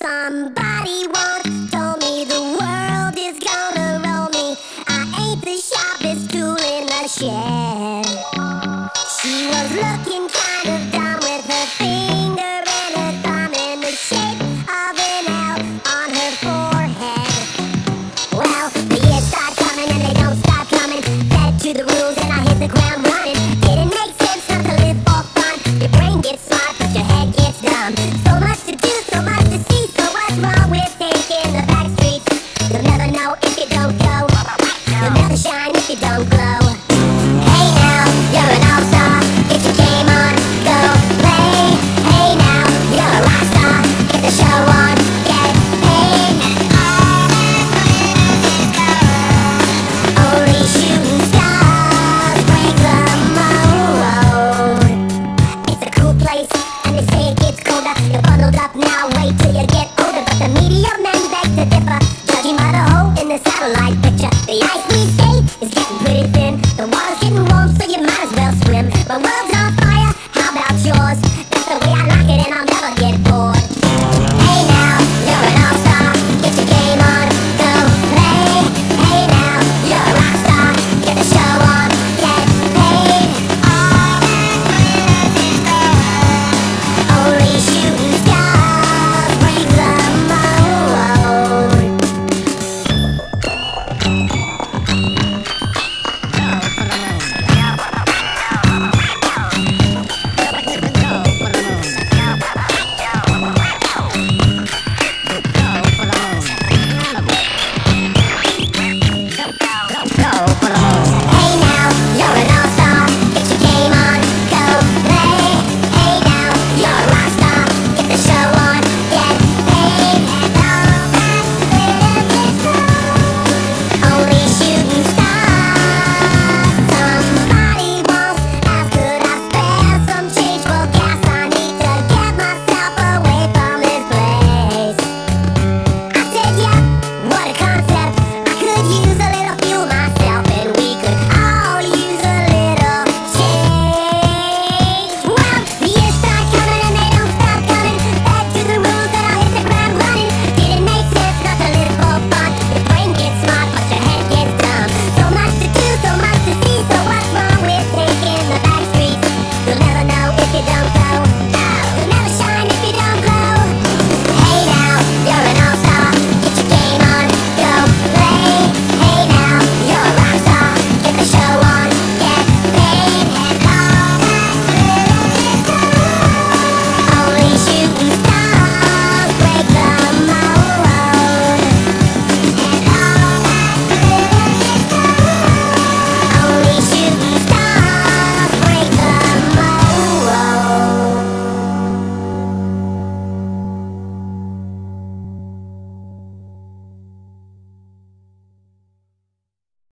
Somebody once told me the world is gonna roll me. I ain't the sharpest tool in the shed. She was lucky. place And they say it gets colder. You're bundled up now, wait till you get older. But the media man begs to differ. Judging by the hole in the satellite.